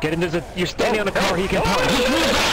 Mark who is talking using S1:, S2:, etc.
S1: Get into the. You're standing on the car. He can punch.